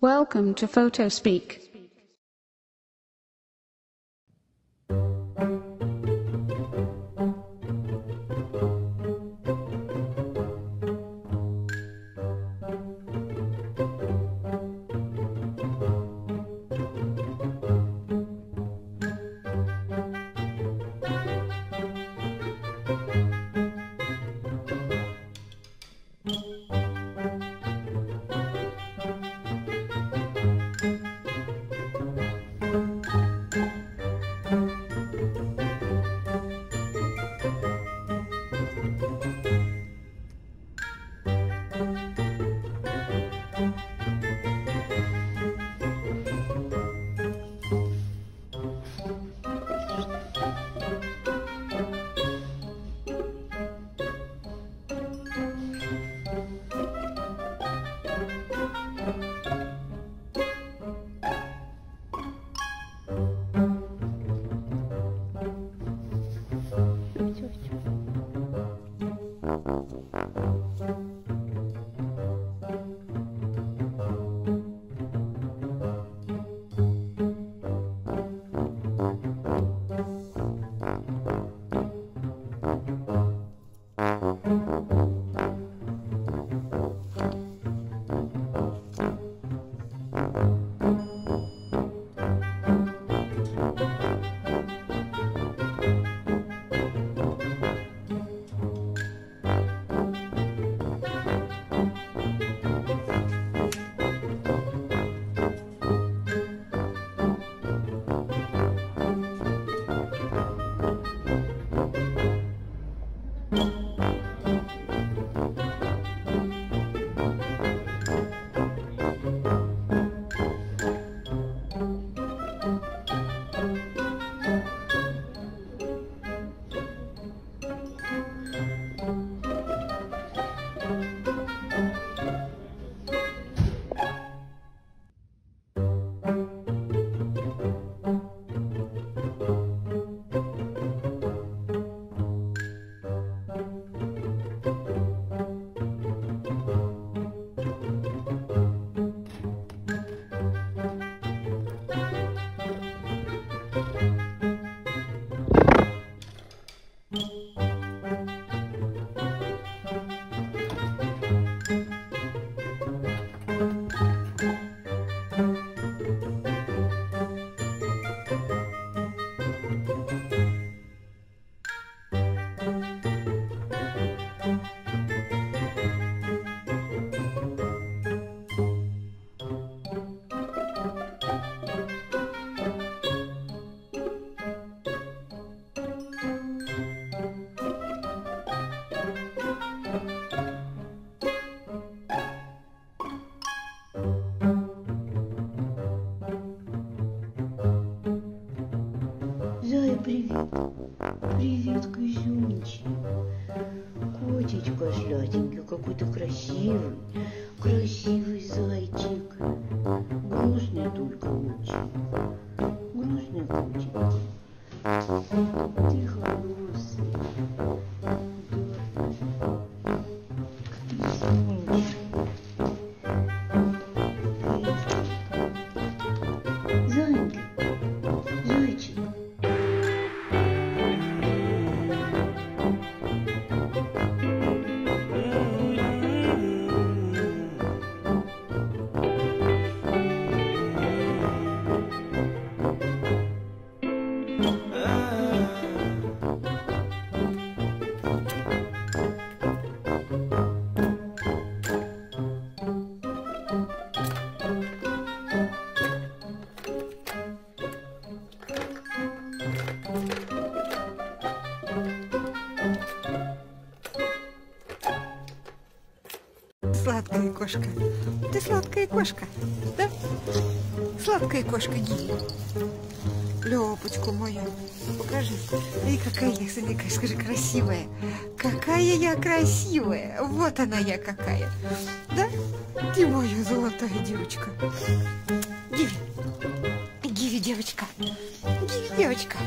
Welcome to PhotoSpeak. Зая, привет. Привет, козюнчик. Котечка сладенький, какой ты красивый. Красивый зайчик. Грустный только очень. Грустный котик. Сладкая кошка. Ты сладкая кошка, да? Сладкая кошка Гиви. Лепочку мою. Покажи. И какая я, смотри, скажи, красивая. Какая я красивая. Вот она я какая. Да? Ты моя золотая девочка. Гиви. Гиви, девочка. Гиви, девочка.